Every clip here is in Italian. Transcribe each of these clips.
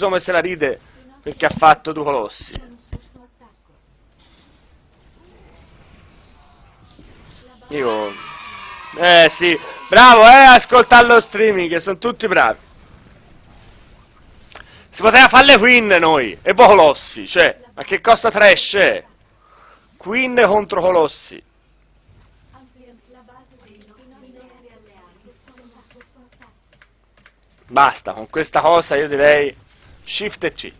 come se la ride perché ha fatto due colossi. Io... Eh sì, bravo, eh, ascoltare lo streaming, che sono tutti bravi. Si poteva fare le Queen noi, e poi Colossi, cioè, ma che cosa trash è? Queen contro Colossi. Basta, con questa cosa io direi Shift C.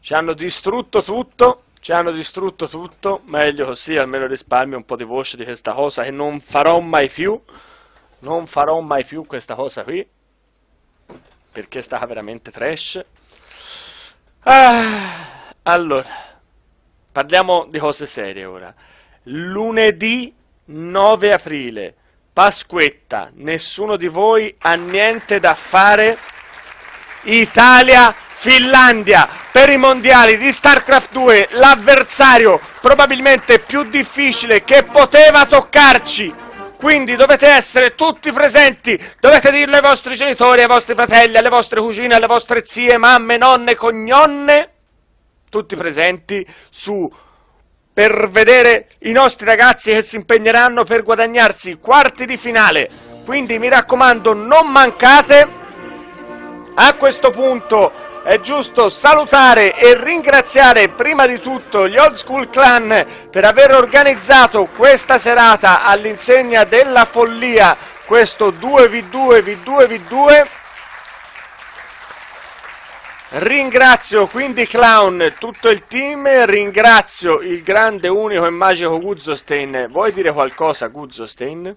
Ci hanno distrutto tutto, ci hanno distrutto tutto, meglio così, almeno risparmio un po' di voce di questa cosa che non farò mai più. Non farò mai più questa cosa qui, perché sta veramente trash. Ah, allora, parliamo di cose serie ora. Lunedì 9 aprile Pasquetta, nessuno di voi ha niente da fare. Italia, Finlandia, per i mondiali di StarCraft 2, l'avversario probabilmente più difficile che poteva toccarci. Quindi dovete essere tutti presenti, dovete dirlo ai vostri genitori, ai vostri fratelli, alle vostre cugine, alle vostre zie, mamme, nonne, cognonne, tutti presenti su per vedere i nostri ragazzi che si impegneranno per guadagnarsi quarti di finale. Quindi mi raccomando, non mancate. A questo punto è giusto salutare e ringraziare prima di tutto gli Old School Clan per aver organizzato questa serata all'insegna della follia, questo 2v2 v2 v2 Ringrazio quindi Clown, tutto il team, ringrazio il grande, unico e magico Guzzostein. Vuoi dire qualcosa, Guzzostein?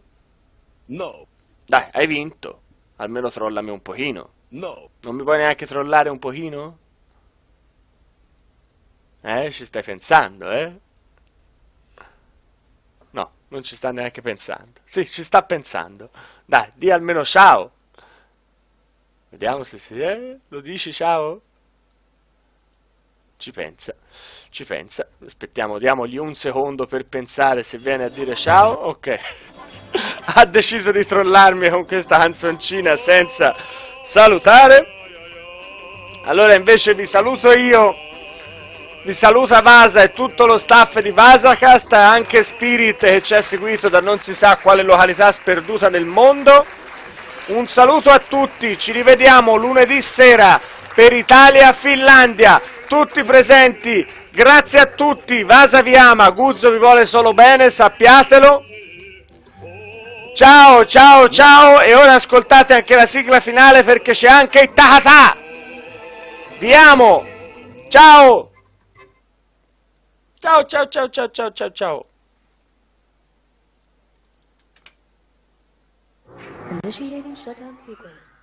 No. Dai, hai vinto. Almeno trollami un pochino. No. Non mi puoi neanche trollare un pochino? Eh, ci stai pensando, eh? No, non ci sta neanche pensando. Sì, ci sta pensando. Dai, di almeno ciao. Vediamo se si... Eh, lo dici ciao? Ci pensa, ci pensa. Aspettiamo, diamogli un secondo per pensare se viene a dire ciao. Ok. ha deciso di trollarmi con questa canzoncina senza salutare. Allora invece vi saluto io. Vi saluta Vasa e tutto lo staff di Vasacast, anche Spirit che ci ha seguito da non si sa quale località sperduta nel mondo. Un saluto a tutti, ci rivediamo lunedì sera per Italia-Finlandia tutti presenti, grazie a tutti, Vasa vi ama, Guzzo vi vuole solo bene, sappiatelo. Ciao, ciao, ciao e ora ascoltate anche la sigla finale perché c'è anche il Tahata. Vi amo. Ciao. Ciao, ciao, ciao, ciao, ciao, ciao, ciao. Initiating shutdown sequence.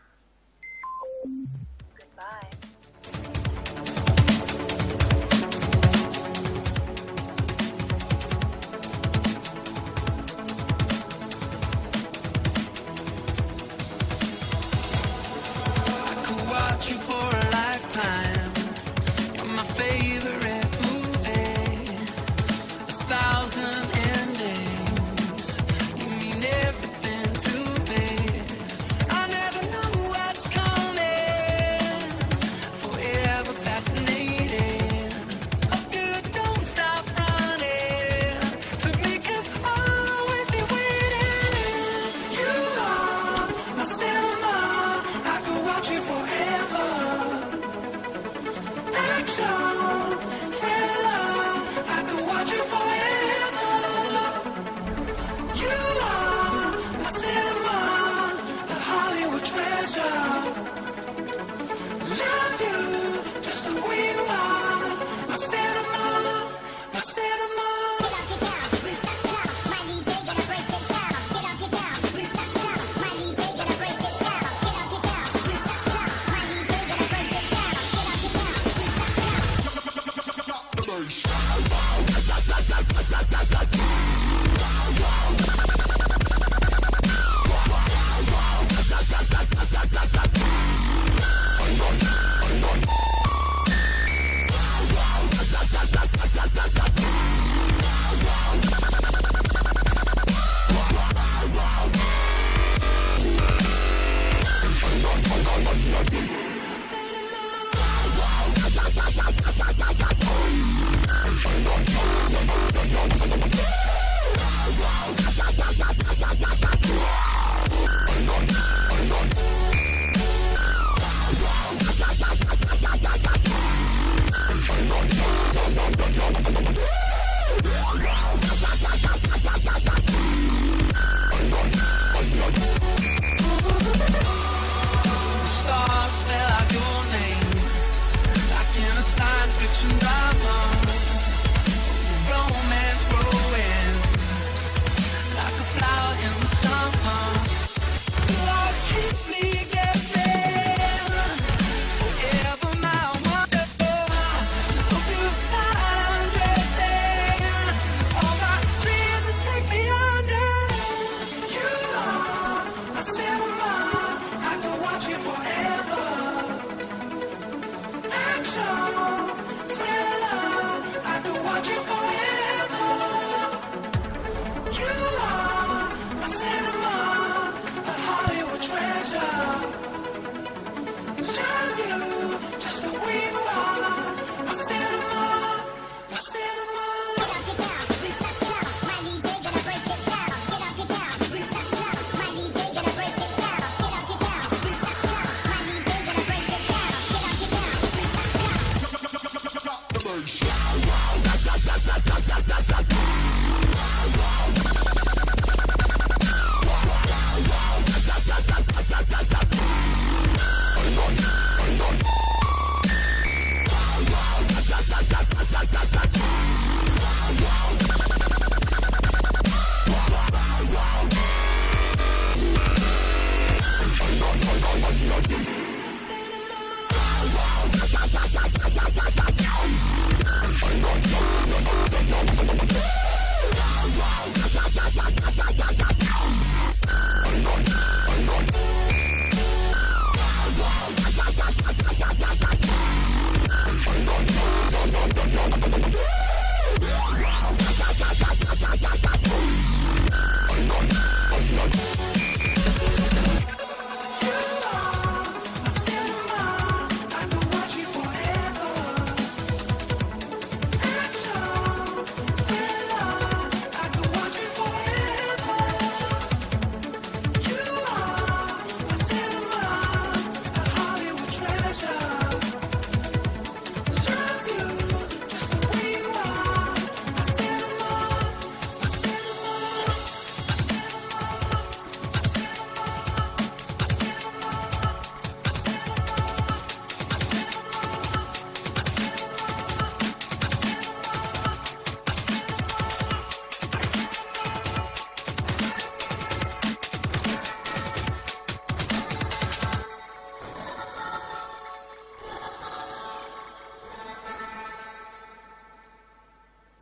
Yeah.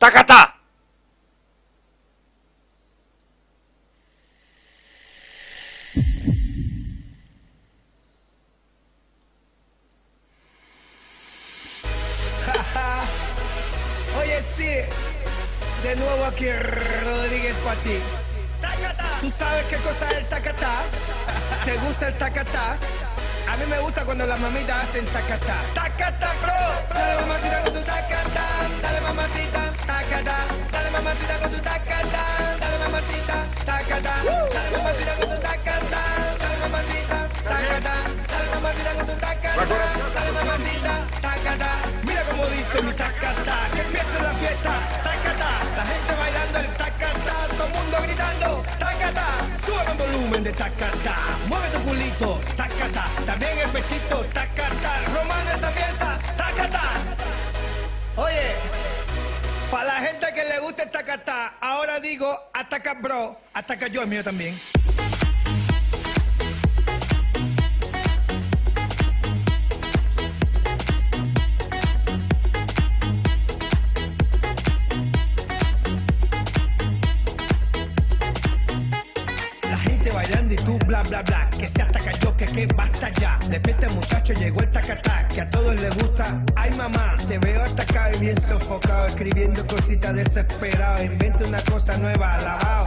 takata gritando, tacata, sube el volumen de tacata, mueve tu culito, tacata, también el pechito, tacata, romano esa pieza. Oye, para la gente que le gusta el tacata, ahora digo, ataca bro, ataca yo, el mío también. bla que se hasta cayó, que que basta ya. Despierta este muchacho, llegó el tacatá, que a todos les gusta. Ay mamá, te veo atacado y bien sofocado, escribiendo cositas desesperado. Inventa una cosa nueva, alabao.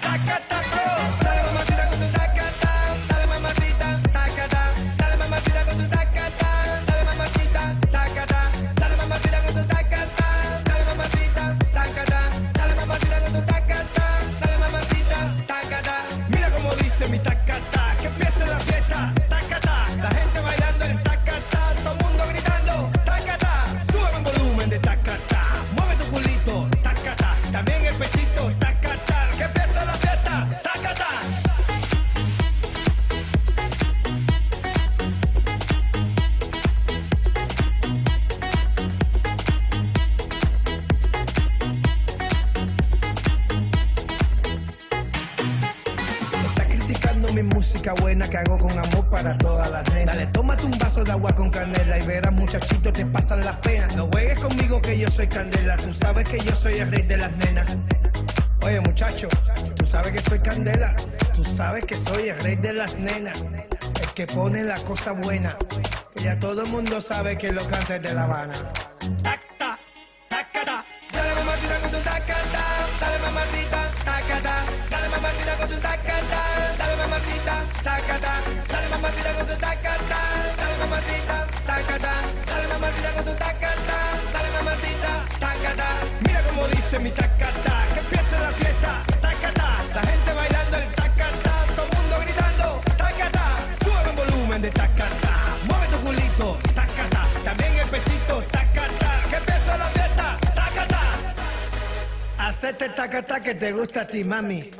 Tacataco. Oh. Que hago con amor para todas las nenas. Dale, tómate un vaso de agua con canela y verás muchachito te pasan las penas. No juegues conmigo que yo soy candela, tú sabes que yo soy el rey de las nenas. Oye muchacho, tú sabes que soy candela, tú sabes que soy el rey de las nenas, el que pone la cosa buena. Que ya todo el mundo sabe que lo canta de La Habana. Que te gusta a ti, mami.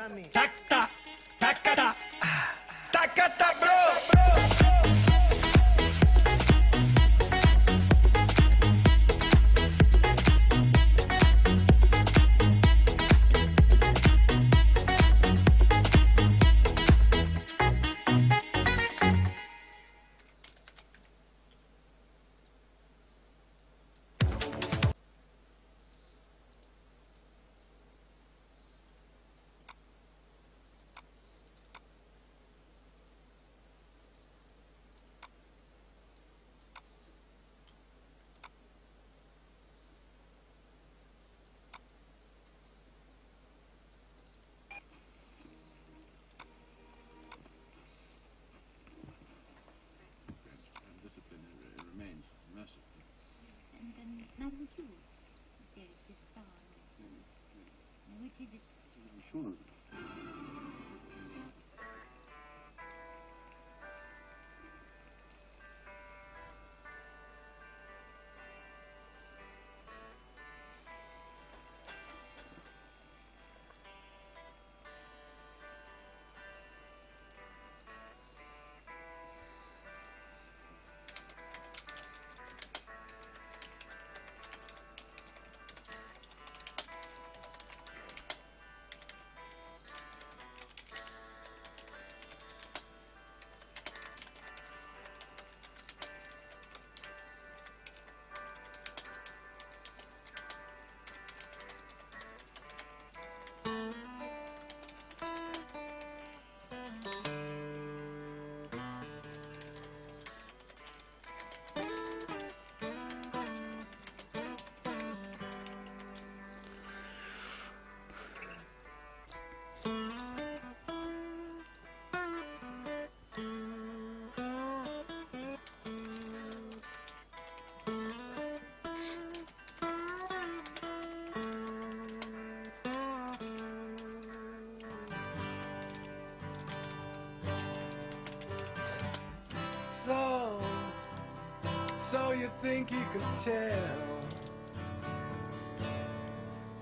So you think you can tell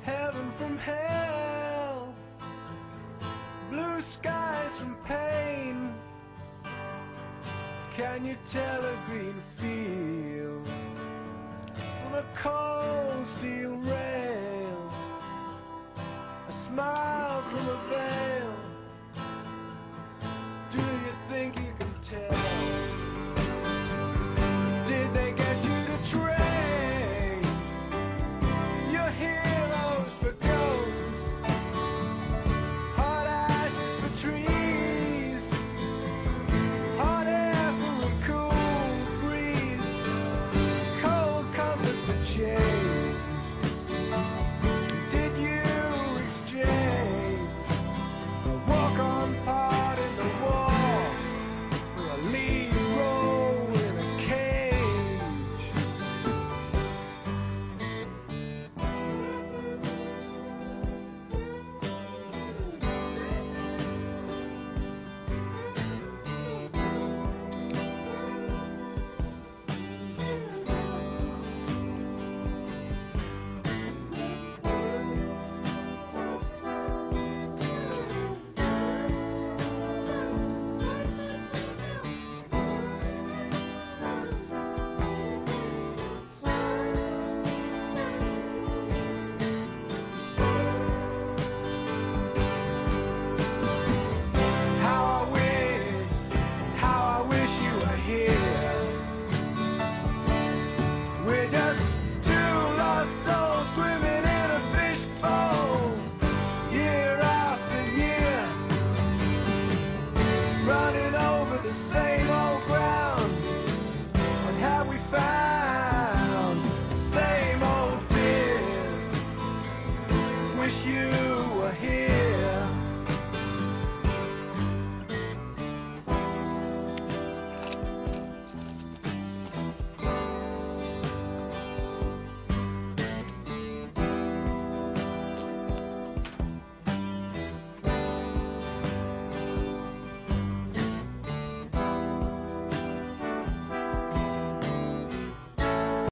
heaven from hell, blue skies from pain? Can you tell a green field on a cold steel rail? A smile from a veil. Do you think you can tell? you.